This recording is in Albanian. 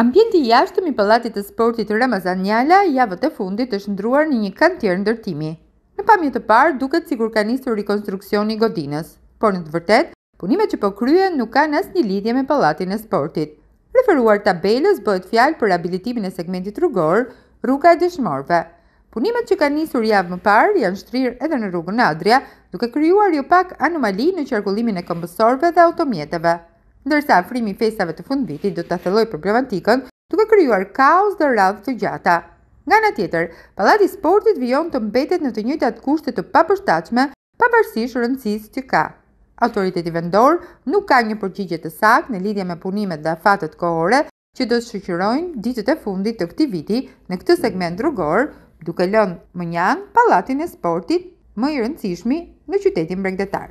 Ambienti i jashtëm i Pallatit të Sportit Ramazan Njala javët e fundit është shndërruar në një kantier ndërtimi. Në pamje të parë duket sikur ka nisur rikonstruksioni i godinës, por në të vërtetë, punimet që po kryhen nuk kanë asnjë lidhje me Pallatin e Sportit. Referuar tabelës, bëhet fjalë për rihabilitimin e segmentit rrugor, Rruga e dëshmorëve. Punimet që kanë nisur javë më parë janë shtrirë edhe në rrugën Adria, duke krijuar jo pak anomali në qarkullimin e këmbësorëve dhe automjeteve. Ndërsa afrimi i festave të fundvitit do ta thellojë problematikën, duke krijuar kaos dhe radhë të gjata. Nga ana tjetër, Pallati i Sportit vijon të mbetet në të njëjtat kushte të papërshtatshme pavarësisht rëndësisë që ka. Autoriteti vendor nuk ka një përgjigje të saktë në lidhje me punimet dhe afatet kohore, që do të shoqërojnë ditët e fundit të këtij viti në këtë segment rrugor, duke lënë mënjanë pallatin e sportit më i rëndësishmi në qytetin bregdetar.